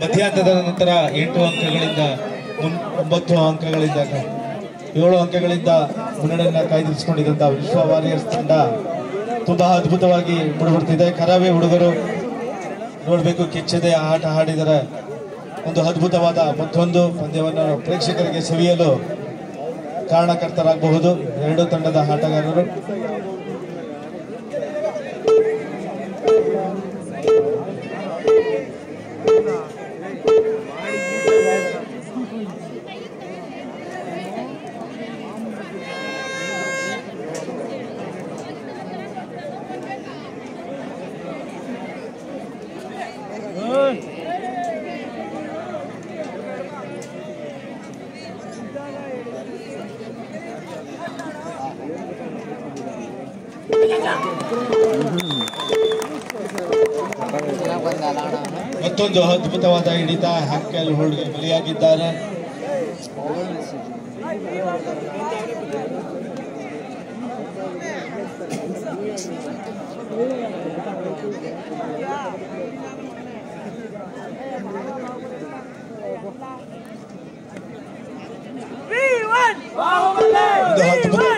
ಮಧ್ಯಾಂತದ ನಂತರ ಎಂಟು ಅಂಕಗಳಿಂದ ಒಂಬತ್ತು ಅಂಕಗಳಿಂದ ಏಳು ಅಂಕಗಳಿಂದ ಮುನ್ನಡೆಯನ್ನ ಕಾಯ್ದಿರಿಸಿಕೊಂಡಿದ್ದಂತಹ ವಿಶ್ವ ವಾರಿಯರ್ಸ್ ತಂಡ ತುಂಬಾ ಅದ್ಭುತವಾಗಿ ಮುಡಬರ್ತಿದೆ ಕರಾವೇ ಹುಡುಗರು ನೋಡಬೇಕು ಕಿಚ್ಚದೆ ಆಟ ಆಡಿದರೆ ಒಂದು ಅದ್ಭುತವಾದ ಮತ್ತೊಂದು ಪಂದ್ಯವನ್ನು ಪ್ರೇಕ್ಷಕರಿಗೆ ಸವಿಯಲು ಕಾರಣಕರ್ತರಾಗಬಹುದು. ಎರಡು ತಂಡದ ಆಟಗಾರರು. ಮತ್ತೊಂದು ಅದ್ಭುತವಾದ ಹಿಡಿತ. ಹ್ಯಾಕಲ್ ಹೋಲ್ಡ್ಗೆ ಬಲಿಯಾಗಿದ್ದಾರೆ.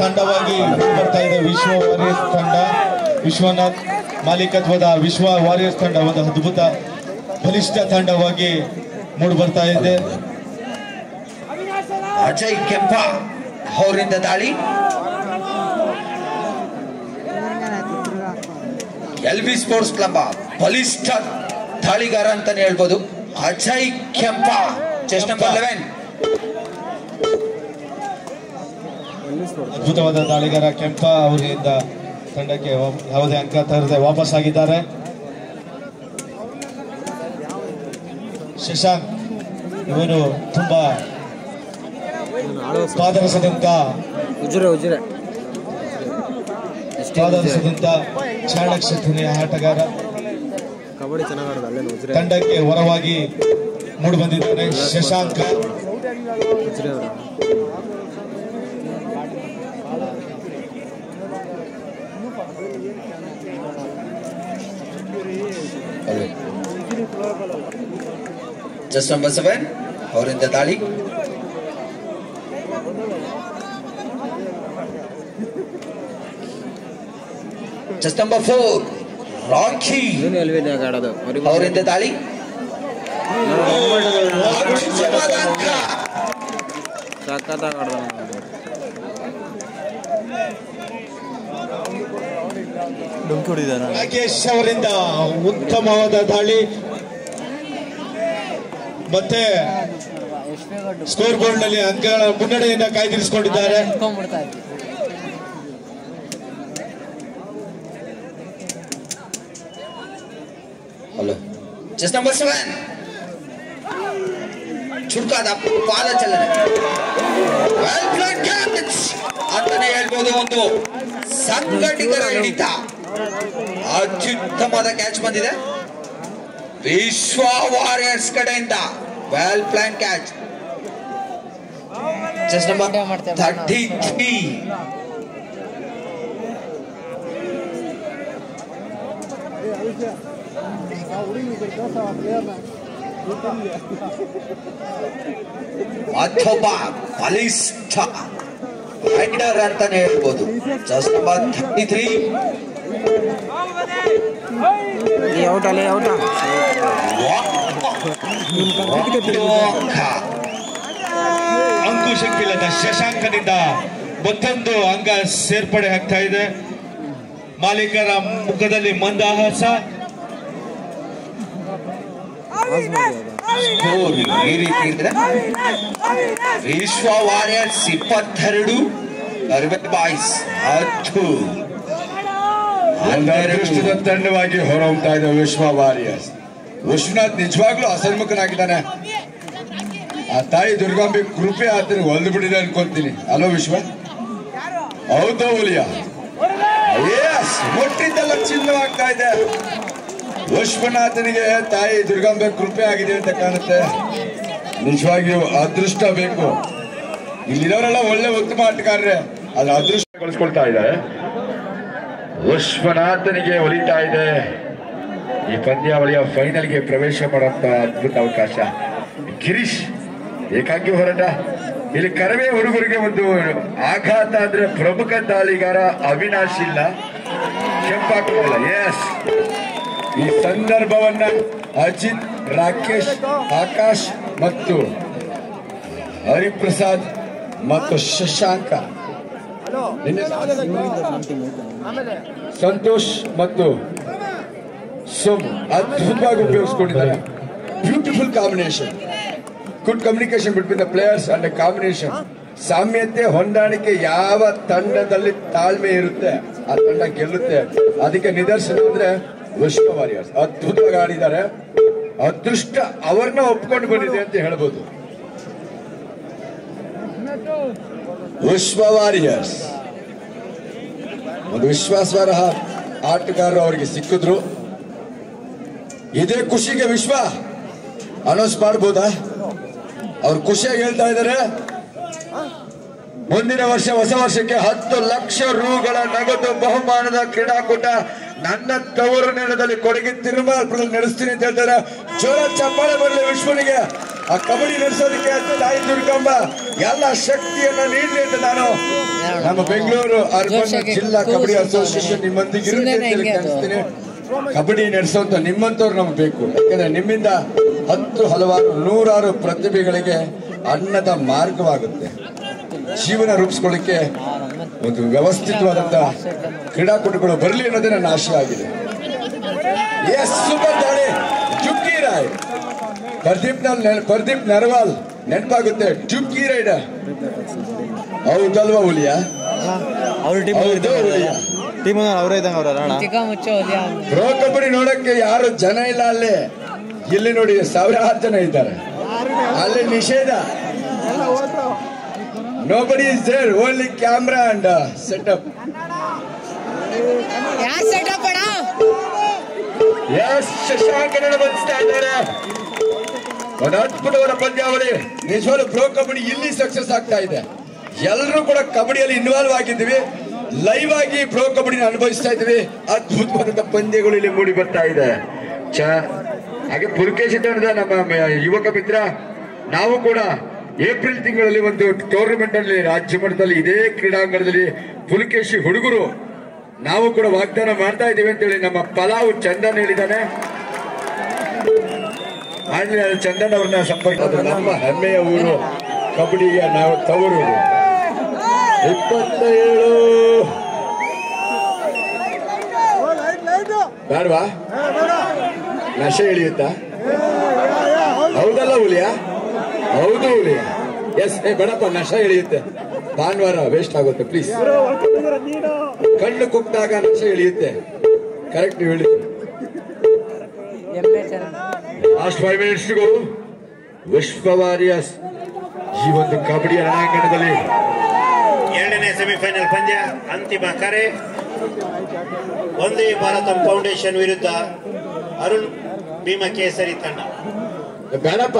ತಂಡವಾಗಿ ಬರ್ತಾ ಇದೆ ವಿಶ್ವ ವಾರಿಯರ್ಸ್ ತಂಡ. ವಿಶ್ವನಾಥ್ ಮಾಲೀಕತ್ವದ ವಿಶ್ವ ವಾರಿಯರ್ಸ್ ತಂಡ ಒಂದು ಅದ್ಭುತ ಬಲಿಷ್ಠ ತಂಡವಾಗಿ ಮೂಡಿ ಬರ್ತಾ ಇದೆ. ಅಜಯ್ ಕೆಂಪ ಅವರಿಂದ ದಾಳಿ. ಎಲ್ ಬಿ ಸ್ಪೋರ್ಟ್ಸ್ ಕ್ಲಬ್ ಬಲಿಷ್ಠ ದಾಳಿಗಾರ ಅಂತಾನೆ ಹೇಳ್ಬೋದು. ಅಜಯ್ ಕೆಂಪ ಚೆಸ್ಟ್ ನಂಬರ್ ಲೆವೆನ್ ಅದ್ಭುತವಾದ ದಾಳಿಗಾರ ಕೆಂಪ ಅವರಿಂದ ತಂಡಕ್ಕೆ ಯಾವುದೇ ಅಂಕ ತರದೆ ವಾಪಸ್ ಆಗಿದ್ದಾರೆ ಶಶಾಂಕ್ ಇವನು ತುಂಬಾ ಪಾದರಸದಂತ ಉಜ್ರೆ ಉಜ್ರೆ. ಪಾದರಸದಂತ ಚಾಣಕ್ಷತನೆಯ ಆಟಗಾರ. ಕಬಡ್ಡಿ ಚೆನ್ನಾಗಿ ಆಡೋದು ಅಲ್ಲೇನು ಉಜ್ರೆ? ತಂಡಕ್ಕೆ ಹೊರವಾಗಿ ಮೂಡಿ ಬಂದಿದ್ದಾನೆ ಶಶಾಂಕ. ಉಜ್ರೆ ಅವರು ಬಸವನ್ ನಂಬರ್ ಸೆವೆನ್ ಅವರಿಂದ ದಾಳಿ. ಜಸ್ಟ್ ನಂಬರ್ ಫೋರ್ ರಾಖಿ ಅವರಿಂದ ಆಡ್ದ ರಾಕೇಶ್ ಅವರಿಂದ ಉತ್ತಮವಾದ ದಾಳಿ. ಮತ್ತೆ ಸ್ಕೋರ್ ಬೋರ್ಡ್ನಲ್ಲಿ ಅಂಕಗಳ ಮುನ್ನಡೆಯನ್ನ ಕಾಯ್ದಿರಿಸಿಕೊಂಡಿದ್ದಾರೆ. ಹಲೋ. ಜಸ್ಟ್ ನಂಬರ್ ಸೆವೆನ್ ಚುರುಕಾದ ಪಾದ ಚಲನೆ. Well played catch ಅಂತಾನೆ ಹೇಳ್ಬೋದು ಒಂದು ಸಂಘಟಿಗರ ಹಿಡಿತ. ಅತ್ಯುತ್ತಮವಾದ ಕ್ಯಾಚ್ ಬಂದಿದೆ. ವಿಶ್ವ ವಾರಿಯರ್ಸ್ ಕಡೆಯಿಂದ ವೆಲ್ ಪ್ಲಾನ್ ಕ್ಯಾಚ್ ಚೆಸ್ ನಂಬರ್ ಥರ್ಟಿ ತ್ರೀ ಮತ್ತೊಬ್ಬ ಬಲಿಷ್ಠ ರೈಡರ್ ಅಂತಾನೆ ಹೇಳ್ಬೋದು. ಜಸ್ಟ್ ನಂಬರ್ ಥರ್ಟಿ ತ್ರೀ ಔಟ್ ಅಲ್ಲಿ ಔಟ ಅಂಕುಶಕ್ತಿಲ್ಲದ ಶಶಾಂಕನಿಂದ ಮತ್ತೊಂದು ಅಂಗ ಸೇರ್ಪಡೆ ಆಗ್ತಾ ಇದೆ. ಮಾಲೀಕರ ಮುಖದಲ್ಲಿ ಮಂದಹಾಸ. ಈ ರೀತಿ ಇದ್ರೆ ವಿಶ್ವ ವಾರಿಯರ್ಸ್ ಇಪ್ಪತ್ತೆರಡು ಅರವತ್ ಬಾಯ್ಸ್ ಹತ್ತು. ತಂಡವಾಗಿ ಹೊರಹೊಮ್ತಾ ಇದೆ ವಿಶ್ವ ವಾರಿಯರ್ಸ್ ವಿಶ್ವನಾಥ್ ನಿಜವಾಗ್ಲೂ ಅಸನ್ಮುಖನಾಗಿದ್ದಾನೆ. ಆ ತಾಯಿ ದುರ್ಗಾಂಬಿ ಕೃಪೆ ಆತನ ಹೊಲ್ದು ಬಿಡಿದೆ ಅನ್ಕೊಂತೀನಿ. ಅಲೋ ವಿಶ್ವ? ಹೌದಾ ಹುಲಿಯ. ಚಿನ್ನವಾಗ್ತಾ ಇದೆ. ವಿಶ್ವನಾಥನಿಗೆ ತಾಯಿ ದುರ್ಗಾಂಬೆ ಕೃಪೆ ಆಗಿದೆ ಅಂತ ಕಾಣುತ್ತೆ. ನಿಜವಾಗಿಯೂ ಅದೃಷ್ಟ ಬೇಕು. ಇಲ್ಲಿರೋರೆಲ್ಲ ಒಳ್ಳೆ ಉತ್ತಮ ಆಟಗಾರರೇ. ಅದು ಅದೃಷ್ಟ ಕಳಿಸ್ಕೊಳ್ತಾ ಇದ್ದಾರೆ. ವಿಶ್ವನಾಥನಿಗೆ ಒಲಿತಾ ಇದೆ. ಈ ಪಂದ್ಯಾವಳಿಯ ಫೈನಲ್ಗೆ ಪ್ರವೇಶ ಮಾಡುವಂತ ಅದ್ಭುತ ಅವಕಾಶ. ಗಿರೀಶ್ ಏಕಾಂಗಿ ಹೋರಾಟ. ಇಲ್ಲಿ ಕರವೇ ಹುಡುಗರಿಗೆ ಒಂದು ಆಘಾತ ಅಂದ್ರೆ ಪ್ರಮುಖ ದಾಳಿಗಾರ ಅವಿನಾಶ್ ಇಲ್ಲ. ಕೆಂಪಾಕಲ್ಲ ಎಸ್ ಈ ಸಂದರ್ಭವನ್ನ ಅಜಿತ್ ರಾಕೇಶ್ ಆಕಾಶ್ ಮತ್ತು ಹರಿಪ್ರಸಾದ್ ಮತ್ತು ಶಶಾಂಕ. ಸಂತೋಷ್ ಮತ್ತು ಸೋಮು ಅದ್ಭುತವಾಗಿ ಉಪಯೋಗಿಸ್ಕೊಂಡಿದ್ದಾರೆ. Beautiful combination good communication between players and combination ಸಾಮ್ಯತೆ ಹೊಂದಾಣಿಕೆ ಯಾವ ತಂಡದಲ್ಲಿ ತಾಳ್ಮೆ ಇರುತ್ತೆ, ಆ ತಂಡ ಗೆಲ್ಲುತ್ತೆ ಅದಕ್ಕೆ ನಿದರ್ಶನ ಅಂದ್ರೆ ವಿಶ್ವ ವಾರಿಯರ್ಸ್. ಅದ್ಭುತವಾಗಿ ಆಡಿದ್ದಾರೆ. ಅದೃಷ್ಟ ಅವ್ರನ್ನ ಒಪ್ಕೊಂಡು ಬಂದಿದೆ ಅಂತ ಹೇಳ್ಬೋದು. ವಿಶ್ವ ವಾರಿಯರ್ಸ್. ಒಂದು ವಿಶ್ವಾಸಾರ್ಹ ಆಟಗಾರರು ಅವರಿಗೆ ಸಿಕ್ಕಿದ್ರು. ಇದೇ ಖುಷಿಗೆ ವಿಶ್ವ ಅನೌನ್ಸ್ ಮಾಡ್ಬೋದಾ? ಅವ್ರು ಖುಷಿಯಾಗಿ ಹೇಳ್ತಾ ಇದ್ದಾರೆ. ಮುಂದಿನ ವರ್ಷ ಹೊಸ ವರ್ಷಕ್ಕೆ ಹತ್ತು ಲಕ್ಷ ರೂಗಳ ನಗದು ಬಹುಮಾನದ ಕ್ರೀಡಾಕೂಟ ನನ್ನ ತವರು ನೆಲದಲ್ಲಿ ಕೊಡಗಿ ತಿರುಮಲಪುರದಲ್ಲಿ ನಡೆಸ್ತೀನಿ ಅಂತ ಹೇಳ್ತಾರೆ. ಜೋರ ಚಪ್ಪಾಳೆ ಬರಲಿ ವಿಶ್ವನಿಗೆ. ಆ ಕಬಡ್ಡಿ ನಡೆಸೋದಕ್ಕೆ ತಾಯಿ ದುರ್ಗಮ್ಮ ಎಲ್ಲ ಶಕ್ತಿಯನ್ನ ನೀಡಲಿ ಅಂತ ನಾನು ನಮ್ಮ ಬೆಂಗಳೂರು ಅರ್ಬನ್ ಜಿಲ್ಲಾ ಕಬಡ್ಡಿ ಅಸೋಸಿಯೇಷನ್ ನಿಮ್ಮೊಂದಿಗೆ ಕಾಣಿಸ್ತೀನಿ ಕಬಡ್ಡಿ ನಡೆಸುವಂತ ನಿಮ್ಮಂತವ್ರು ನಮ್ಗೆ ಬೇಕು. ಯಾಕಂದ್ರೆ ನಿಮ್ಮಿಂದ ಹತ್ತು ಹಲವಾರು ನೂರಾರು ಪ್ರತಿಭೆಗಳಿಗೆ ಅನ್ನದ ಮಾರ್ಗವಾಗುತ್ತೆ. ಜೀವನ ರೂಪಿಸ್ಕೊಳ್ಳಿಕ್ಕೆ ಒಂದು ವ್ಯವಸ್ಥಿತವಾದಂತ ಕ್ರೀಡಾಕೂಟಗಳು ಬರಲಿ ಅನ್ನೋದೇ ನನ್ನ ಆಶೆ ಆಗಿದೆ. ಎಸ್ ಸೂಪರ್ ದಾಳಿ ಜುಕ್ಕಿ ರಾಯ್ ಪ್ರದೀಪ್ ನಲ್ ಪ್ರದೀಪ್ ನರ್ವಾಲ್ ನೆನಪಾಗುತ್ತೆ ಜುಕ್ಕಿ ರೈಡರ್ ಹೌದಲ್ವಾ ಹುಲಿಯ? ಅವ್ರ ಟೀಮ್ ಹೌದು ಹುಲಿಯ. ಟೀಮ್ ಅವರೇ ಇದ್ದಂಗೆ ಅವ್ರ ಅಣ್ಣ. ಚಿಕ್ಕ ಮುಚ್ಚ ಹೊಲಿಯ ಪ್ರೋ ಕಬಡ್ಡಿ ನೋಡಕ್ಕೆ ಯಾರು ಜನ ಇಲ್ಲ ಅಲ್ಲಿ? ಇಲ್ಲಿ ನೋಡಿ ಸಾವಿರಾರು ಜನ ಇದ್ದಾರೆ. ಅಲ್ಲಿ ನಿಷೇಧ. Nobody is there only camera and setup yeah setup ಅಣ್ಣ? ಇದ್ದಾರೆ. ಒಂದು ಅದ್ಭುತವಾದ ಪಂದ್ಯಾವಳಿ. ನಿಜವಾದ ಪ್ರೋ ಕಬಡ್ಡಿ ಇಲ್ಲಿ ಸಕ್ಸಸ್ ಆಗ್ತಾ ಇದೆ. ಎಲ್ಲರೂ ಕೂಡ ಕಬಡ್ಡಿಯಲ್ಲಿ ಇನ್ವಾಲ್ವ್ ಆಗಿದ್ದೀವಿ. ಲೈವ್ ಆಗಿ ಪ್ರೋ ಕಬಡ್ಡಿನ ಅನುಭವಿಸ್ತಾ ಇದ್ದೀವಿ. ಅದ್ಭುತವಾದಂತ ಪಂದ್ಯಗಳು ಇಲ್ಲಿ ಮೂಡಿ ಬರ್ತಾ ಇದೆ. ಚ ಹಾಗೆ ಪುಲ್ಕೇಶಿ ತಂಡದ ನಮ್ಮ ಯುವಕ ಮಿತ್ರ. ನಾವು ಕೂಡ ಏಪ್ರಿಲ್ ತಿಂಗಳಲ್ಲಿ ಒಂದು ಟೂರ್ನಮೆಂಟ್ ಅಲ್ಲಿ ರಾಜ್ಯ ಮಟ್ಟದಲ್ಲಿ ಇದೇ ಕ್ರೀಡಾಂಗಣದಲ್ಲಿ ಪುಲಕೇಶಿ ಹುಡುಗರು. ನಾವು ಕೂಡ ವಾಗ್ದಾನ ಮಾಡ್ತಾ ಇದ್ದೀವಿ ಅಂತೇಳಿ ನಮ್ಮ ಪಲಾವ್ ಚಂದನ್ ಹೇಳಿದ್ದಾನೆ. ಆಗ್ಲಿ ಅದು ಚಂದನ್ ಅವ್ರನ್ನ ಸಂಪರ್ಕ ನಮ್ಮ ಹೆಮ್ಮೆಯ ಊರು ಕಬಡ್ಡಿಗೆ ನಾವು ತವರು. ಇಪ್ಪತ್ತೇಳು. ಬೇಡವಾ ನಶೆ ಇಳಿಯುತ್ತಾ? ಹೌದಲ್ಲ ಹುಲಿಯ? ಹೌದು ಹುಲಿ ಎಸ್ ಏ, ಬೇಡಪ್ಪ, ನಶ ಇಳಿಯುತ್ತೆ. ಭಾನುವಾರ ವೇಸ್ಟ್ ಆಗುತ್ತೆ ಪ್ಲೀಸ್ ಕಣ್ಣು ಕುಕ್ಕಿದಾಗ ನಶೆ ಇಳಿಯುತ್ತೆ. ಕರೆಕ್ಟ್ ಹೇಳಿ last five minutes go Vishwa warriors ಈ ಒಂದು ಕಬಡ್ಡಿ ರಣಾಂಗಣದಲ್ಲಿ ಎರಡನೇ ಸೆಮಿಫೈನಲ್ ಪಂದ್ಯ ಅಂತಿಮ ಕರೆ. ಒಂದೇ ಭಾರತ ಫೌಂಡೇಶನ್ ವಿರುದ್ಧ ಅರುಣ್ ಭೀಮಕೇಸರಿ ತಂಡ. ಬೇಡಪ್ಪ.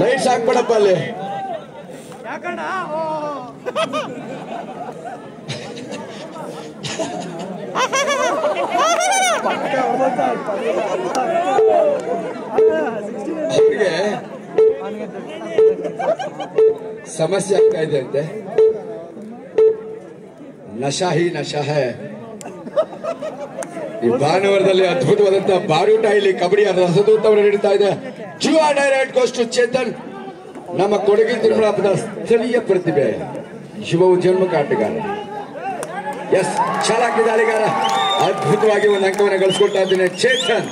ಲೈಟ್ಸ್ ಹಾಕ್ಬೇಡಪ್ಪ ಅಲ್ಲಿ. ಸಮಸ್ಯೆ ಆಗ್ತಾ ಇದೆ ಅಂತೆ. ನಶಾ ಹಿ ನಶಾ ಹೇ. ಈ ಭಾನುವಾರದಲ್ಲಿ ಅದ್ಭುತವಾದಂತಹ ಬಾರೂಟ ಇಲ್ಲಿ ಕಬಡ್ಡಿಯ ರಸದೂತವನ್ನು ನೀಡುತ್ತಾ ಇದೆ. ಜುವಾ ಡೈರೆಕ್ಟ್ ಗೋಸ್ಟು ಚೇತನ್. ನಮ್ಮ ಕೊಡಗಿ ತಿರುಮಲಾಪದ ಸ್ಥಳೀಯ ಪ್ರತಿಭೆ. ಯುವ ಜನ್ಮಕ ಆಟಗಾರ ಎಸ್ ಚಾಲಾಕಿದ ದಾಳಿಗಾರ. ಅದ್ಭುತವಾಗಿ ಒಂದು ಅಂಕವನ್ನು ಗಳಿಸ್ಕೊಳ್ತಾ ಇದ್ದೇನೆ. ಚೇತನ್.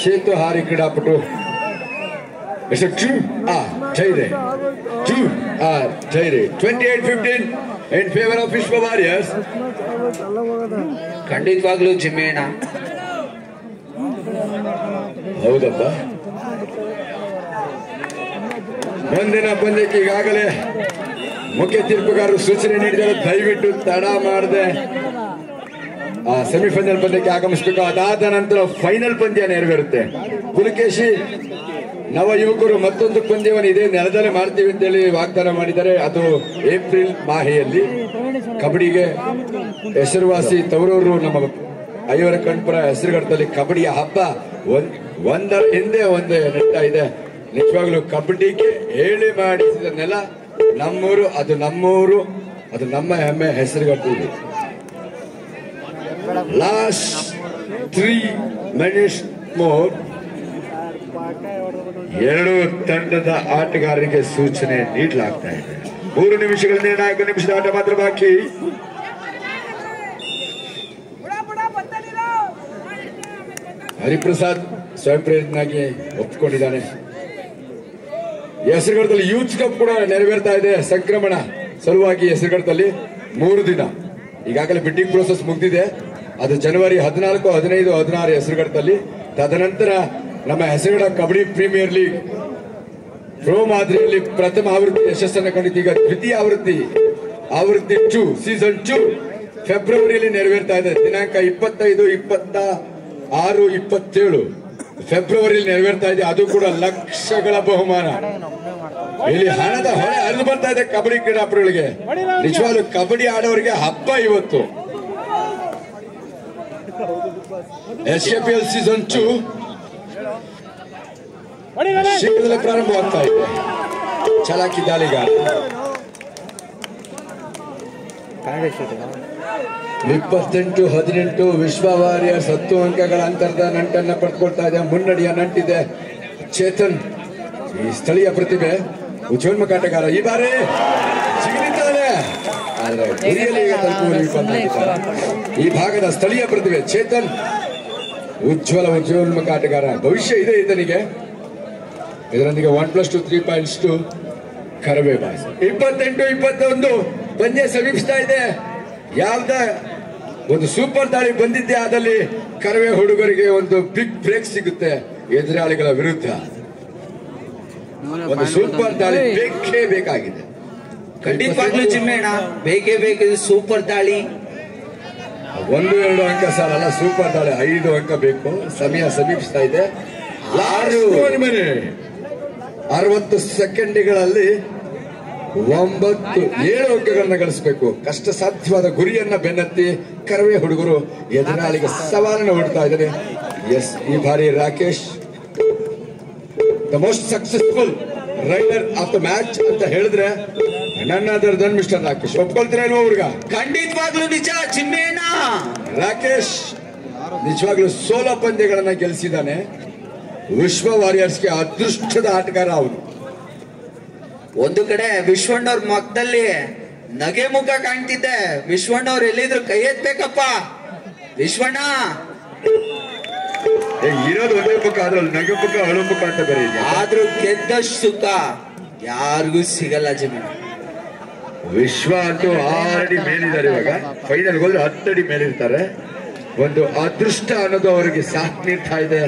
ಸೇತು ಹಾರಿ ಕ್ರೀಡಾಪಟು. ಎಷ್ಟು ಟೂ ಆ ಜೈರೆ ಟೂ ಆ ಜೈರೆ twenty eight fifteen in favour of Vishwa Warriors ಖಂಡಿತವಾಗ್ಲೂ ಜಿಮ್ಮೇಣ ಹೌದಪ್ಪ. ಮುಂದಿನ ಪಂದ್ಯಕ್ಕೆ ಈಗಾಗಲೇ ಮುಖ್ಯ ತೀರ್ಪುಗಾರರು ಸೂಚನೆ ನೀಡಿದರೆ ದಯವಿಟ್ಟು ತಡ ಮಾಡಿದೆ ಆ ಸೆಮಿಫೈನಲ್ ಪಂದ್ಯಕ್ಕೆ ಆಗಮಿಸಬೇಕು. ಅದಾದ ನಂತರ ಫೈನಲ್ ಪಂದ್ಯ ನೆರವೇರುತ್ತೆ. ಪುಲಕೇಶಿ, ನವ ಯುವಕರು ಮತ್ತೊಂದು ಪಂದ್ಯವನ್ನು ಇದೇ ನೆಲದಲ್ಲೇ ಮಾಡ್ತೀವಿ ಅಂತೇಳಿ ವಾಗ್ದಾನ ಮಾಡಿದ್ದಾರೆ. ಅದು ಏಪ್ರಿಲ್ ಮಾಹೆಯಲ್ಲಿ. ಕಬಡ್ಡಿಗೆ ಹೆಸರುವಾಸಿ ತವರೂರು ನಮ್ಮ ಐವರ ಕಣ್ಪುರ ಹೆಸರುಗಡದಲ್ಲಿ ಕಬಡ್ಡಿಯ ಹಬ್ಬ ಒಂದ್, ಒಂದರ ಹಿಂದೆ ಒಂದು ನಡೀತಾ ಇದೆ. ನಿಜವಾಗ್ಲೂ ಕಬಡ್ಡಿಗೆ ಹೇಳಿ ಮಾಡಿಸಿದ ನೆಲ ನಮ್ಮೂರು, ಅದು ನಮ್ಮೂರು, ಅದು ನಮ್ಮ ಹೆಮ್ಮೆ ಹೆಸರುಗಟ್ಟಿದೆ ಲಾಸ್ಟ್ ತ್ರೀ ಮಿನಿಟ್ಸ್ ಮೋರ್ ಎರಡು ತಂಡದ ಆಟಗಾರರಿಗೆ ಸೂಚನೆ ನೀಡಲಾಗ್ತಾ ಇದೆ. ಮೂರು ನಿಮಿಷಗಳ ನಾಲ್ಕು ನಿಮಿಷದ ಆಟ ಮಾತ್ರ ಬಾಕಿ. ಹರಿಪ್ರಸಾದ್ ಸ್ವಯಂ ಪ್ರೇರಿತನಾಗಿ ಒಪ್ಪಿಕೊಂಡಿದ್ದಾನೆ ಹೆಸರುಗಡದಲ್ಲಿ ಯೂತ್ ಕಪ್ ಕೂಡ ನೆರವೇರ್ತಾ ಇದೆ. ಸಂಕ್ರಮಣ ಸಲುವಾಗಿ ಹೆಸರುಗಡದಲ್ಲಿ ಮೂರು ದಿನ. ಈಗಾಗಲೇ ಬಿಡ್ಡಿಂಗ್ ಪ್ರೋಸೆಸ್ ಮುಗಿದಿದೆ. ಅದು ಜನವರಿ ಹದಿನಾಲ್ಕು, ಹದಿನೈದು, ಹದಿನಾರು ಹೆಸರುಗಡದಲ್ಲಿ. ತದನಂತರ ನಮ್ಮ Hesarughatta Kabaddi Premier League pro ಮಾದರಿಯಲ್ಲಿ ಪ್ರಥಮ ಆವೃತ್ತಿ ಯಶಸ್ಸನ್ನು ಕಂಡಿದ್ದು ಈಗ ದ್ವಿತೀಯ ಆವೃತ್ತಿ ಆವೃತ್ತಿ ಟು ಸೀಸನ್ ಟು ಫೆಬ್ರವರಿಯಲ್ಲಿ ನೆರವೇರ್ತಾ ಇದೆ. ದಿನಾಂಕ ಇಪ್ಪತ್ತೈದು, ಇಪ್ಪತ್ತ ಆರು, ಇಪ್ಪತ್ತೇಳು. ಫೆಬ್ರವರಿಯಲ್ಲಿ ನೆರವೇರ್ತಾ ಇದೆ, ಅದು ಕೂಡ ಲಕ್ಷಗಳ ಬಹುಮಾನ. ಇಲ್ಲಿ ಹಣದ ಹೊಳೆ ಹರಿದು ಬರ್ತಾ ಇದೆ ಕಬಡ್ಡಿ ಕ್ರೀಡಾಪಟುಗಳಿಗೆ. ನಿಜವಾದ ಕಬಡ್ಡಿ ಆಡೋರಿಗೆ ಹಬ್ಬ ಇವತ್ತು. S A P L season two ಶೀಘ್ರದಲ್ಲೇ ಪ್ರಾರಂಭವಾಗ್ತಾ ಇದೆ. ಚಲಾಕಿ ಇಪ್ಪತ್ತೆಂಟು, ಹದಿನೆಂಟು ವಿಶ್ವ ಹತ್ತು ಅಂಕಗಳ ಅಂತರದ ನಂಟನ್ನ ಪಡ್ಕೊಳ್ತಾ ಇದೆ. ಮುನ್ನಡೆಯ ನಂಟಿದೆ. ಚೇತನ್, ಈ ಸ್ಥಳೀಯ ಪ್ರತಿಭೆ ಉಜ್ವನ್ಮುಖ ಆಟಗಾರ ಈ ಬಾರಿ ಈ ಭಾಗದ ಸ್ಥಳೀಯ ಪ್ರತಿಭೆ ಚೇತನ್, ಉಜ್ವಲ ಉಜ್ಜೋನ್ಮ ಆಟಗಾರ ಭವಿಷ್ಯ ಇದೆ ಈತನಿಗೆ. ಇದರೊಂದಿಗೆ one plus two, three points to Karave boys. ಇಪ್ಪತ್ತೆಂಟು, ಇಪ್ಪತ್ತೊಂದು ಪಂದ್ಯ ಸಮೀಪಿಸ್ತಾ ಇದೆ. ಯಾವ್ದ ಒಂದು ಸೂಪರ್ ದಾಳಿ ಬಂದಿದ್ದೆ ಆದಲ್ಲಿ ಕರವೇ ಹುಡುಗರಿಗೆ ಒಂದು ಬಿಗ್ ಬ್ರೇಕ್ ಸಿಗುತ್ತೆ ಎದುರಾಳಿಗಳ ವಿರುದ್ಧ. ಒಂದು ಸೂಪರ್ ದಾಳಿ ಬೇಕೇ ಬೇಕಾಗಿದೆ. ಖಂಡಿತವಾಗ್ಲೂ ಚಿಮ್ಮೇಣ ಬೇಕೇ ಬೇಕಿದೆ ಸೂಪರ್ ದಾಳಿ. ಒಂದು ಎರಡು ಅಂಕ ಸಾಲಲ್ಲ ಸೂಪರ್ ದಾಳಿ ಐದು ಅಂಕ ಬೇಕು. ಸಮಯ ಸಮೀಪಿಸ್ತಾ ಇದೆ. ಅರವತ್ತು ಸೆಕೆಂಡ್ಗಳಲ್ಲಿ ಒಂಬತ್ತು ಏಳು ಅಂಕಗಳನ್ನ ಗಳಿಸಬೇಕು. ಕಷ್ಟ ಸಾಧ್ಯವಾದ ಗುರಿಯನ್ನ ಬೆನ್ನತ್ತಿ ಕರವೇ ಹುಡುಗರು ಎದುರಾಳಿಗೆ ಸವಾಲನ್ನು ಹೊಡ್ತಾ ಇದ್ದಾರೆ. ಎಸ್ ಈ ಬಾರಿ Rakesh. The most successful raider of the match ಅಂತ ಹೇಳಿದ್ರೆ ನನ್ನ ಅದರ ದನ್ ಮಿಸ್ಟರ್ ರಾಕೇಶ್. ಒಪ್ಕೊಳ್ತೀರೇನು ಇಲ್ವೋ ಹುಡುಗ? ಖಂಡಿತವಾಗ್ಲೂ ನಿಜ ಚಿನ್ನೇನಾ. ರಾಕೇಶ್ ನಿಜವಾಗ್ಲೂ ಸೋಲೋ ಪಂದ್ಯಗಳನ್ನ ಗೆಲ್ಲಿಸಿದ್ದಾನೆ ವಿಶ್ವ ವಾರಿಯರ್ಸ್ಗೆ ಅದೃಷ್ಟದ ಆಟಗಾರ ಅವನು. ಒಂದು ಕಡೆ ವಿಶ್ವಣ್ಣವ್ರ ಮಕ್ಕದಲ್ಲಿ ನಗೆ ಮುಖ ಕಾಣ್ತಿದ್ದೆ. ವಿಶ್ವಣ್ಣವ್ರು ಎಲ್ಲಿದ್ರು ಕೈ ಎತ್ಬೇಕಪ್ಪ. ವಿಶ್ವಣ್ಣ. ಏ, ಇರೋದು ಒಂದೇ ಮುಖ ಅದ್ರಲ್ಲಿ ನಗೆ ಮುಖ ಅಳು ಮುಖ ಅಂತ ಬರೀ ಆದ್ರೂ ಗೆದ್ದಷ್ಟು ಸುಖ ಯಾರಿಗೂ ಸಿಗಲ್ಲ ಜಮೀನು. ವಿಶ್ವ ಅಂತೂ ಆರಡಿ ಮೇಲಿದ್ದಾರೆ ಇವಾಗ. ಫೈನಲ್ ಹೋದ್ರೆ ಹತ್ತಡಿ ಮೇಲಿರ್ತಾರೆ. ಒಂದು ಅದೃಷ್ಟ ಅನ್ನೋದು ಅವರಿಗೆ ಸಾಥ್ ನೀಡ್ತಾ ಇದೆ.